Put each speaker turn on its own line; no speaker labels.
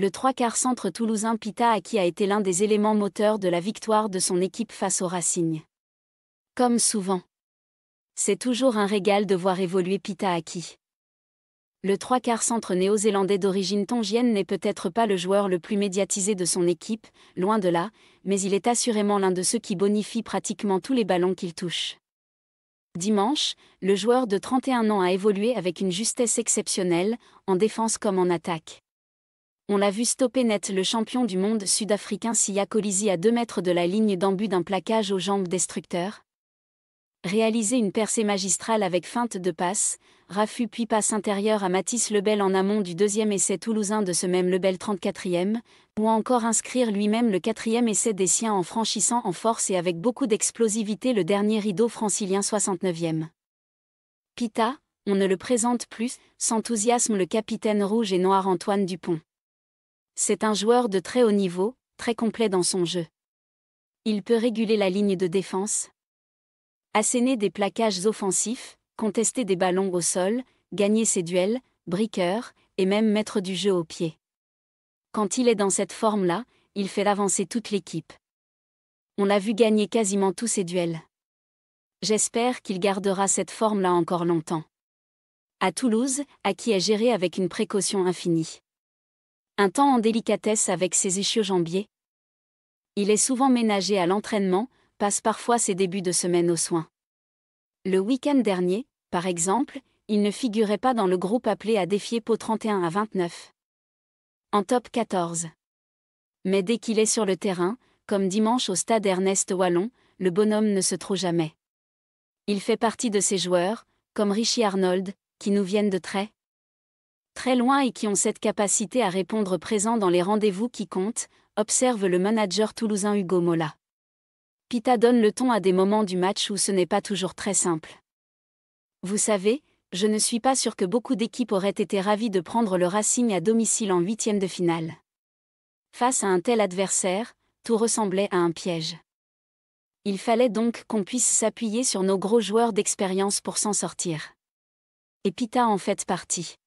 Le trois quarts centre toulousain Pita Aki a été l'un des éléments moteurs de la victoire de son équipe face au Racing. Comme souvent. C'est toujours un régal de voir évoluer Pita Aki. Le trois quarts centre néo-zélandais d'origine tongienne n'est peut-être pas le joueur le plus médiatisé de son équipe, loin de là, mais il est assurément l'un de ceux qui bonifient pratiquement tous les ballons qu'il touche. Dimanche, le joueur de 31 ans a évolué avec une justesse exceptionnelle, en défense comme en attaque. On l'a vu stopper net le champion du monde sud-africain Sia Colisi à 2 mètres de la ligne d'embut d'un plaquage aux jambes destructeur, Réaliser une percée magistrale avec feinte de passe, raffut puis passe intérieure à Mathis Lebel en amont du deuxième essai toulousain de ce même Lebel 34e, ou encore inscrire lui-même le quatrième essai des siens en franchissant en force et avec beaucoup d'explosivité le dernier rideau francilien 69e. Pita, on ne le présente plus, s'enthousiasme le capitaine rouge et noir Antoine Dupont. C'est un joueur de très haut niveau, très complet dans son jeu. Il peut réguler la ligne de défense, asséner des plaquages offensifs, contester des ballons au sol, gagner ses duels, briqueur, et même mettre du jeu au pied. Quand il est dans cette forme-là, il fait avancer toute l'équipe. On l'a vu gagner quasiment tous ses duels. J'espère qu'il gardera cette forme-là encore longtemps. À Toulouse, à qui est géré avec une précaution infinie. Un temps en délicatesse avec ses ischio-jambiers. Il est souvent ménagé à l'entraînement, passe parfois ses débuts de semaine aux soins. Le week-end dernier, par exemple, il ne figurait pas dans le groupe appelé à défier Pau 31 à 29. En top 14. Mais dès qu'il est sur le terrain, comme dimanche au stade Ernest Wallon, le bonhomme ne se trouve jamais. Il fait partie de ces joueurs, comme Richie Arnold, qui nous viennent de très très loin et qui ont cette capacité à répondre présent dans les rendez-vous qui comptent, observe le manager toulousain Hugo Mola. Pita donne le ton à des moments du match où ce n'est pas toujours très simple. Vous savez, je ne suis pas sûr que beaucoup d'équipes auraient été ravies de prendre le Racing à domicile en huitième de finale. Face à un tel adversaire, tout ressemblait à un piège. Il fallait donc qu'on puisse s'appuyer sur nos gros joueurs d'expérience pour s'en sortir. Et Pita en fait partie.